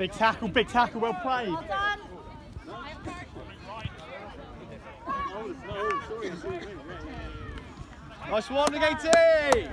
Big tackle, big tackle, well played. Well done. Nice one, Negaty!